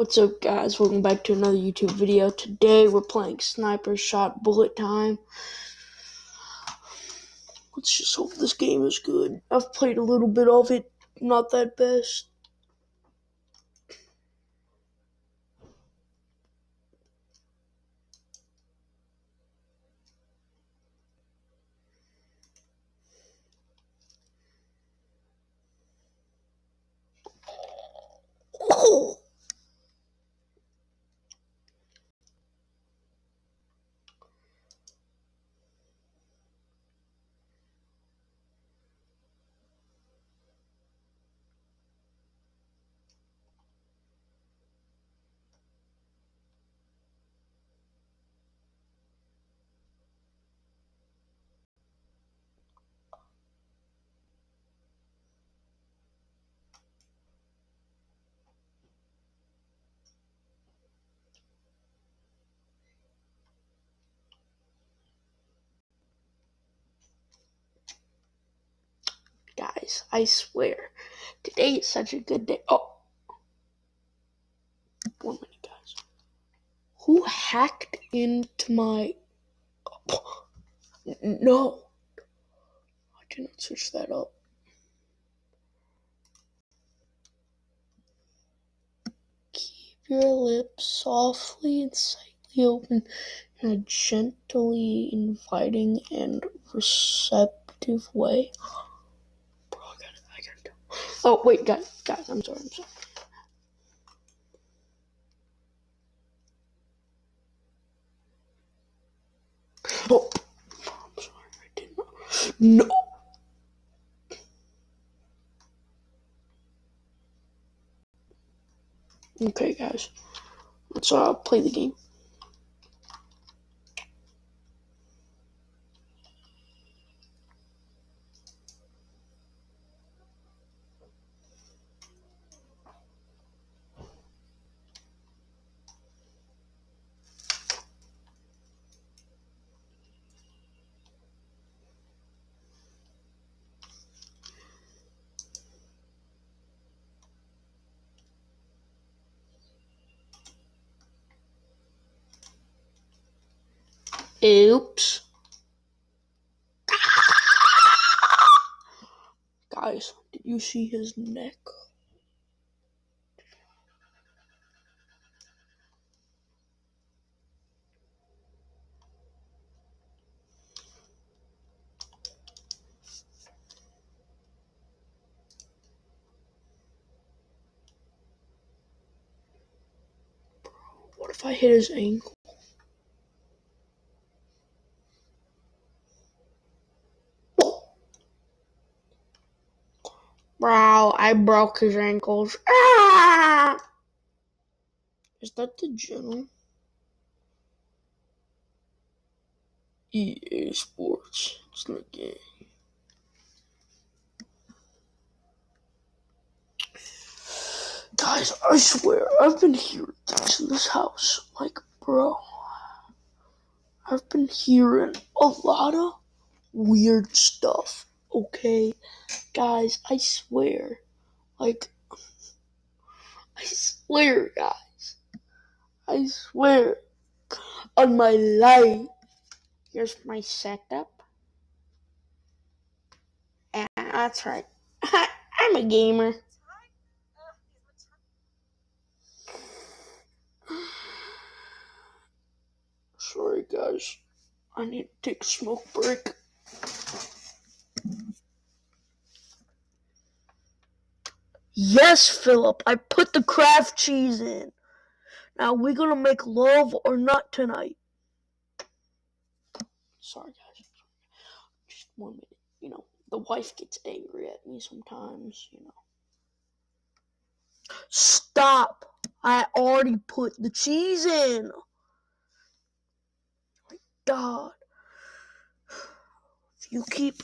What's up, guys? Welcome back to another YouTube video. Today we're playing Sniper Shot Bullet Time. Let's just hope this game is good. I've played a little bit of it, not that best. Oh! Guys, I swear, today is such a good day. Oh, one minute, guys. Who hacked into my? N- No, I did not switch that up. Keep your lips softly and slightly open in a gently inviting and receptive way. Bro, I gotta, I gotta do. Oh wait, guys, guys, I'm sorry, I'm sorry. Oh, I'm sorry, I did not. No. Okay, guys, let's uh play the game. Oops. Guys, did you see his neck? What if I hit his ankle? Bro, I broke his ankles. Ah! Is that the general? EA Sports. It's not game. Guys, I swear, I've been hearing things in this house. Like, bro, I've been hearing a lot of weird stuff, okay? Guys, I swear. Like, I swear, guys. I swear. On my life. Here's my setup. Yeah, that's right. I'm a gamer. Sorry, guys. I need to take a smoke break. Yes, Philip, I put the Kraft cheese in. Now we're gonna make love or not tonight. Sorry, guys. Just one minute. You know, the wife gets angry at me sometimes, you know. Stop! I already put the cheese in. My God. If you keep.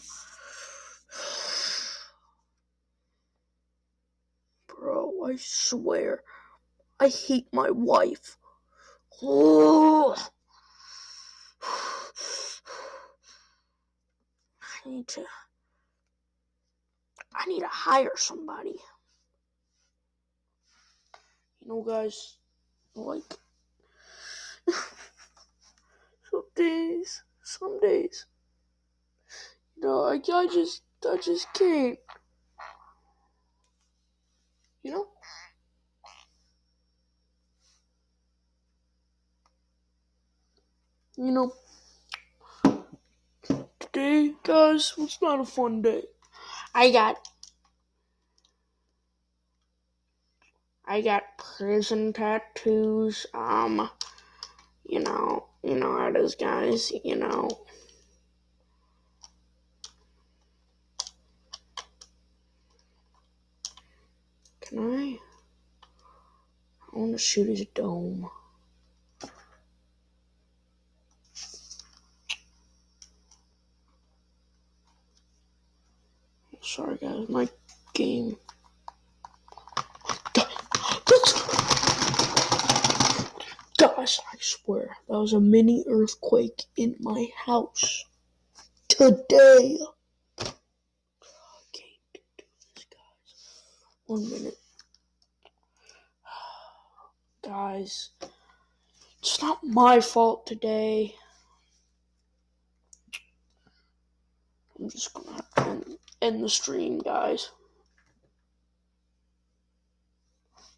Bro, I swear. I hate my wife. Ugh. I need to. I need to hire somebody. You know, guys, Like, some days, some days, you know, I, I just, I just can't. You know? You know, today, guys, was not a fun day. I got I got prison tattoos. Um, you know, you know how it is, guys. You know. Can I? I want to shoot his dome. Sorry, guys. My game. Guys, I swear, that was a mini earthquake in my house. Today. I can't do this, guys. One minute. Guys, it's not my fault today. I'm just gonna end, the stream, guys.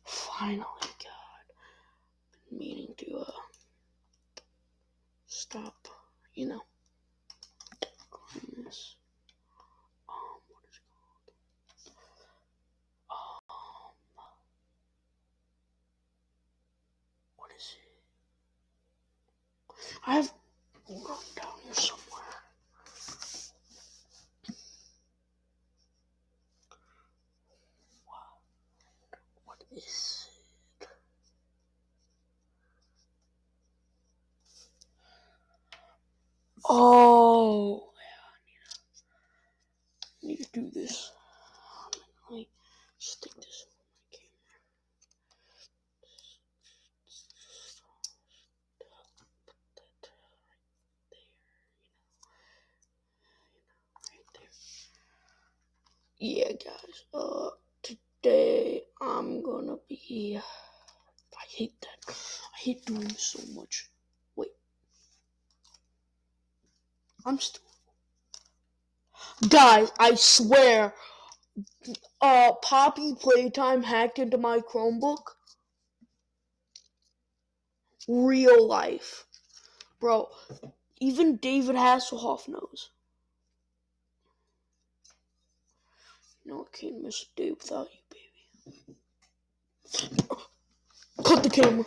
Finally, God. Been meaning to uh stop, you know. on this. Um, what is it called? Um, what is it? I have written down here somewhere. What is it? Oh, yeah, I need to, I need to do this. Let me stick this on my camera. Put that right there, you know, you know, right there. Yeah, guys. Uh, today I'm gonna be. I hate that. I hate doing this so much. Wait. I'm still. Guys, I swear. Uh, Poppy Playtime hacked into my Chromebook. Real life. Bro, even David Hasselhoff knows. I can't miss a day without you, baby. Cut the camera.